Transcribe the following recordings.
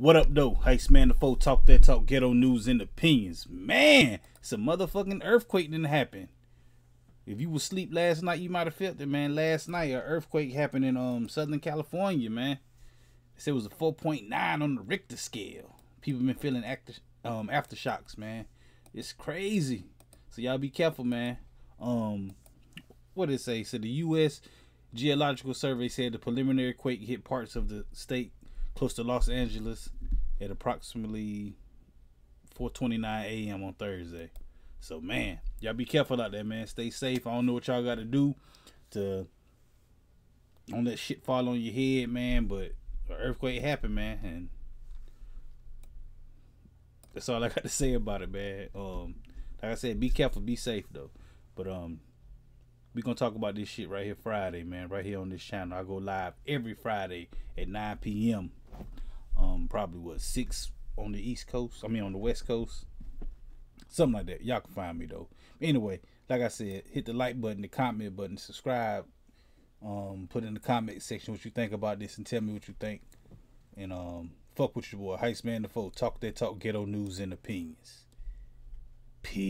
What up, though? Heist Man the Foe talk that talk, ghetto news and opinions. Man, it's a motherfucking earthquake didn't happen. If you was asleep last night, you might have felt it, man. Last night, an earthquake happened in um Southern California, man. They said it was a 4.9 on the Richter scale. People been feeling after um aftershocks, man. It's crazy. So y'all be careful, man. Um, what did it say? So the U.S. Geological Survey said the preliminary quake hit parts of the state close to Los Angeles at approximately 4:29 a.m. on Thursday. So man, y'all be careful out there, man. Stay safe. I don't know what y'all got to do to don't let shit fall on your head, man. But an earthquake happened, man, and that's all I got to say about it, man. Um, like I said, be careful, be safe though. But um, we gonna talk about this shit right here Friday, man. Right here on this channel. I go live every Friday at 9 p.m um probably what six on the east coast? I mean on the west coast? Something like that. Y'all can find me though. Anyway like i said hit the like button the comment button subscribe um put in the comment section what you think about this and tell me what you think. And um fuck with your boy heist man the foe. Talk that talk ghetto news and opinions. Peace.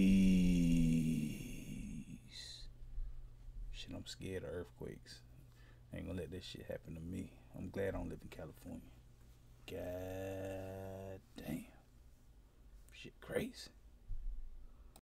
Shit i'm scared of earthquakes. I ain't gonna let this shit happen to me. I'm glad i don't live in california God damn. Shit crazy.